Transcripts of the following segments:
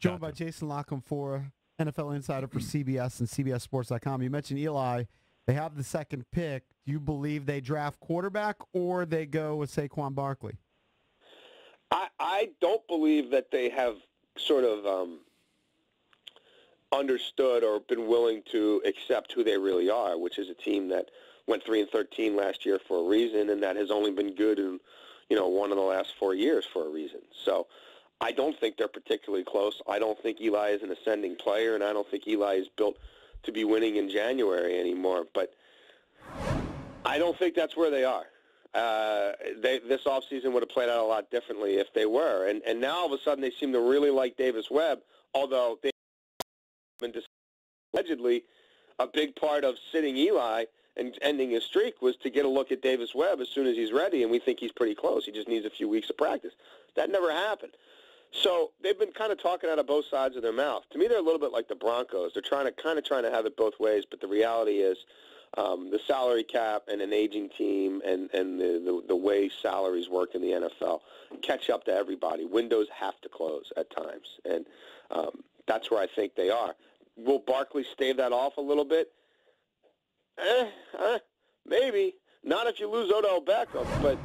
Joined by Jason La Canfora NFL insider for CBS and CBSSports.com. You mentioned Eli. They have the second pick. Do you believe they draft quarterback or they go with Saquon Barkley? I, I don't believe that they have sort of um, understood or been willing to accept who they really are, which is a team that went three and thirteen last year for a reason, and that has only been good in you know one of the last four years for a reason. So. I don't think they're particularly close. I don't think Eli is an ascending player, and I don't think Eli is built to be winning in January anymore. But I don't think that's where they are. Uh, they, this offseason would have played out a lot differently if they were. And, and now all of a sudden they seem to really like Davis Webb, although they've been allegedly a big part of sitting Eli and ending his streak was to get a look at Davis Webb as soon as he's ready, and we think he's pretty close. He just needs a few weeks of practice. That never happened. So they've been kind of talking out of both sides of their mouth. To me, they're a little bit like the Broncos. They're trying to kind of trying to have it both ways, but the reality is um, the salary cap and an aging team and, and the, the, the way salaries work in the NFL catch up to everybody. Windows have to close at times, and um, that's where I think they are. Will Barkley stave that off a little bit? Eh, eh, maybe. Not if you lose Odell Beckham, but,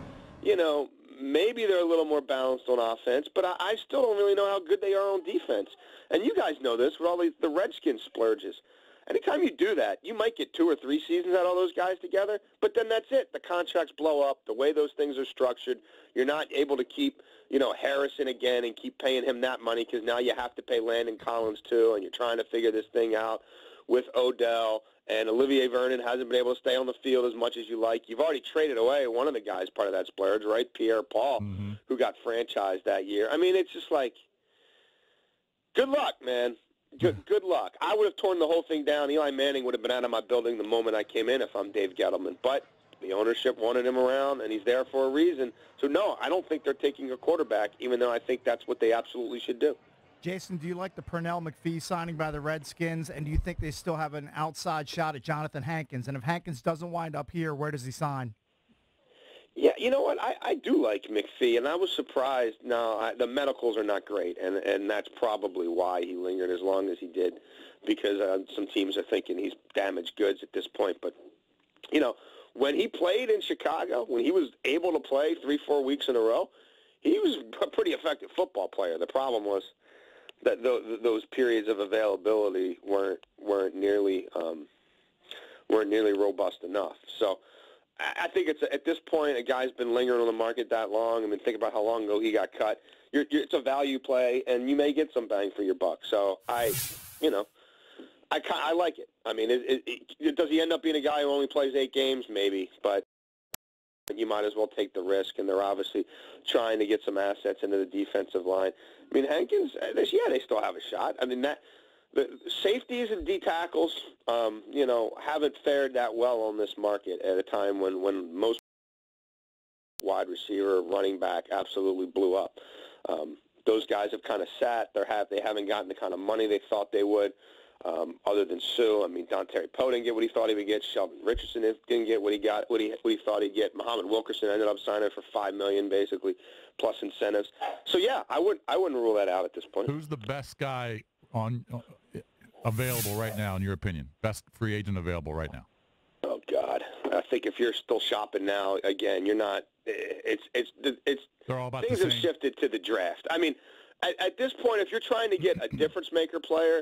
you know, maybe they're a little more balanced on offense, but I, I still don't really know how good they are on defense. And you guys know this with all the, the Redskins splurges. Anytime you do that, you might get two or three seasons out of all those guys together, but then that's it. The contracts blow up. The way those things are structured, you're not able to keep, you know, Harrison again and keep paying him that money because now you have to pay Landon Collins too, and you're trying to figure this thing out with Odell and Olivier Vernon hasn't been able to stay on the field as much as you like. You've already traded away one of the guys part of that splurge, right? Pierre Paul, mm-hmm. who got franchised that year. I mean, it's just like, good luck, man. Good, good luck. I would have torn the whole thing down. Eli Manning would have been out of my building the moment I came in if I'm Dave Gettleman. But the ownership wanted him around, and he's there for a reason. So, no, I don't think they're taking a quarterback, even though I think that's what they absolutely should do. Jason, do you like the Pernell McPhee signing by the Redskins, and do you think they still have an outside shot at Jonathan Hankins? And if Hankins doesn't wind up here, where does he sign? Yeah, you know what? I, I do like McPhee, and I was surprised. Now, I, the medicals are not great, and, and that's probably why he lingered as long as he did, because uh, some teams are thinking he's damaged goods at this point. But, you know, when he played in Chicago, when he was able to play three, four weeks in a row, he was a pretty effective football player. The problem was – that those periods of availability weren't weren't nearly um, weren't nearly robust enough. So I think it's at this point a guy's been lingering on the market that long. I mean, think about how long ago he got cut. You're, you're, it's a value play, and you may get some bang for your buck. So I, you know, I I like it. I mean, it, it, it, does he end up being a guy who only plays eight games? Maybe, but you might as well take the risk. And they're obviously trying to get some assets into the defensive line. I mean, Hankins, uh, yeah, they still have a shot. I mean, that the safeties and D tackles, um, you know, haven't fared that well on this market at a time when when most wide receiver, running back absolutely blew up. Um, those guys have kind of sat. They have they haven't gotten the kind of money they thought they would. Um, other than Suh, I mean, Dontari Poe didn't get what he thought he would get. Sheldon Richardson didn't get what he got, what he what he thought he'd get. Muhammad Wilkerson ended up signing for five million, basically, plus incentives. So yeah, I wouldn't I wouldn't rule that out at this point. Who's the best guy on uh, available right now, in your opinion? Best free agent available right now? Oh God, I think if you're still shopping now, again, you're not. It's it's it's. They're all about things have shifted to the draft. I mean, at, at this point, if you're trying to get a difference maker player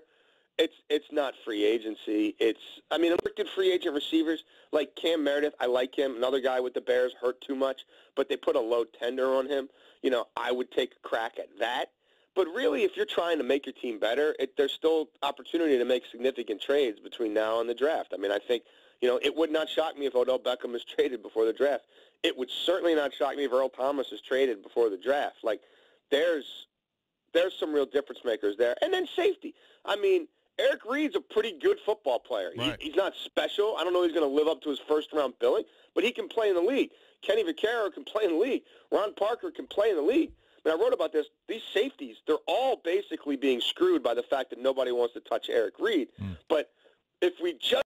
it's it's not free agency. It's I mean, look at free agent receivers like Cam Meredith. I like him. Another guy with the Bears hurt too much, but they put a low tender on him. You know, I would take a crack at that. But really, if you're trying to make your team better, it, there's still opportunity to make significant trades between now and the draft. I mean, I think you know it would not shock me if Odell Beckham is traded before the draft. It would certainly not shock me if Earl Thomas is traded before the draft. Like, there's there's some real difference makers there, and then safety. I mean Eric Reid's a pretty good football player. Right. He, he's not special. I don't know if he's going to live up to his first round billing, but he can play in the league. Kenny Vaccaro can play in the league. Ron Parker can play in the league. And I wrote about this. These safeties, they're all basically being screwed by the fact that nobody wants to touch Eric Reid. Mm. But if we just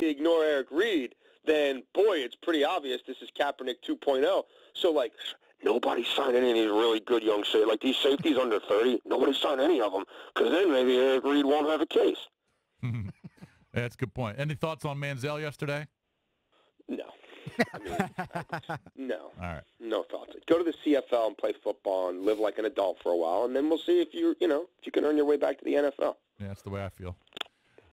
ignore Eric Reid, then boy, it's pretty obvious this is Kaepernick 2.0. So like Nobody signed any of these really good young safeties. Like these safeties under 30, nobody signed any of them because then maybe Eric Reid won't have a case. That's a good point. Any thoughts on Manziel yesterday? No. I mean, no. All right. No thoughts. Go to the CFL and play football and live like an adult for a while, and then we'll see if you, you know, if you can earn your way back to the NFL. Yeah, that's the way I feel.